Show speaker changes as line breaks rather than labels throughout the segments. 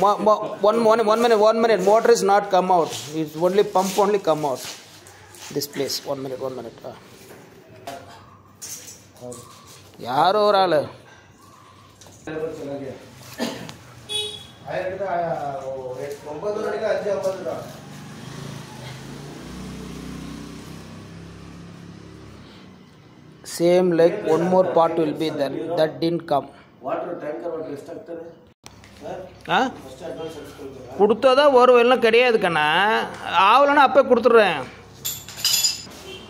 one बोलो one, one minute, one minute. Water is not come out. It's only pump only come out. Displace one minute one minute ah யாரோ ஒரு ஆள்
same like one more part
same like one that part will be there
கொடுத்தா
தான் வரும் கிடையாது கண்ணா ஆகலைன்னா அப்போ கொடுத்துட்றேன்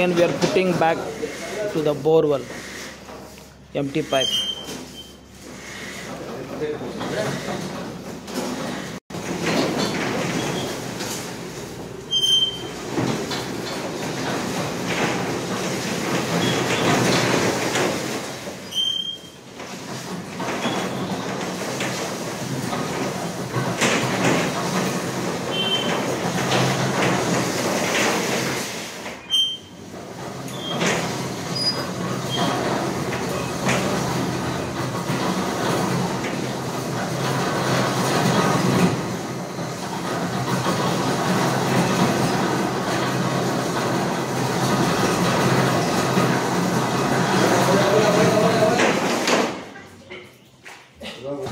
again we are putting back to the bore well empty pipe Да, вот.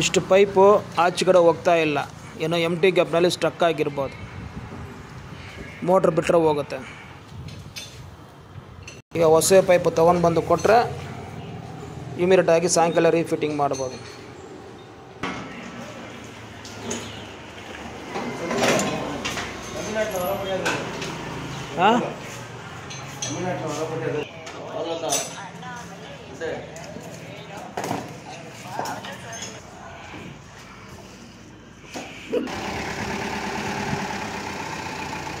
ಇಷ್ಟು ಪೈಪು ಆಚೆ ಕಡೆ ಹೋಗ್ತಾ ಇಲ್ಲ ಏನೋ ಎಮ್ ಟಿ ಗ್ಯಾಪ್ನಲ್ಲಿ ಸ್ಟಕ್ ಆಗಿರ್ಬೋದು ಮೋಟ್ರ್ ಬಿಟ್ಟರೆ ಹೋಗುತ್ತೆ ಈಗ ಹೊಸ ಪೈಪ್ ತೊಗೊಂಡು ಬಂದು ಕೊಟ್ಟರೆ ಇಮಿಡಿಯೇಟಾಗಿ ಸಾಯಂಕಾಲ ರೀಫಿಟ್ಟಿಂಗ್ ಮಾಡ್ಬೋದು ಹಾಂ